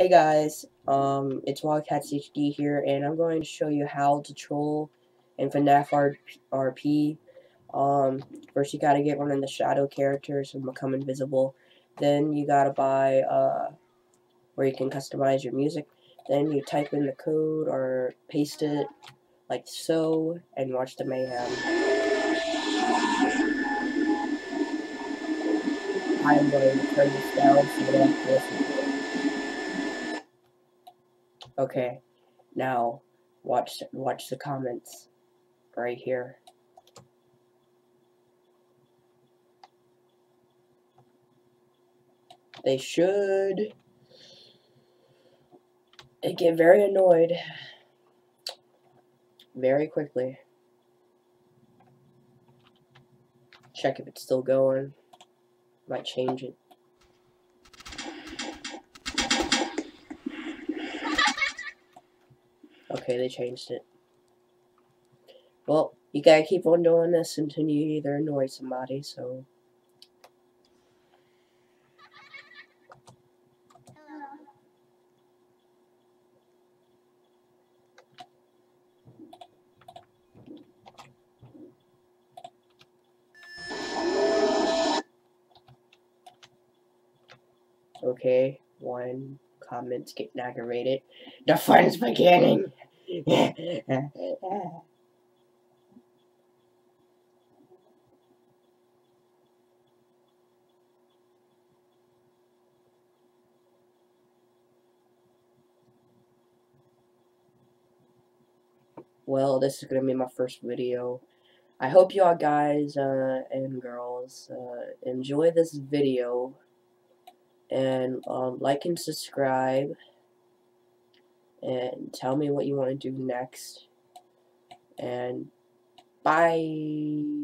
Hey guys, um, it's Wildcats HD here, and I'm going to show you how to troll in FNAF RP. Um, first you gotta get one of the shadow characters and become invisible. Then you gotta buy, uh, where you can customize your music. Then you type in the code or paste it, like so, and watch the mayhem. I'm going to turn this down so you don't have to listen to it. Okay, now watch watch the comments right here. They should they get very annoyed very quickly. Check if it's still going. Might change it. Okay, they changed it. Well, you gotta keep on doing this until you either annoy somebody, so... Okay, one comments getting aggravated. The fun's beginning! Well, this is going to be my first video. I hope y'all guys uh, and girls uh, enjoy this video and um, like and subscribe and tell me what you want to do next. And bye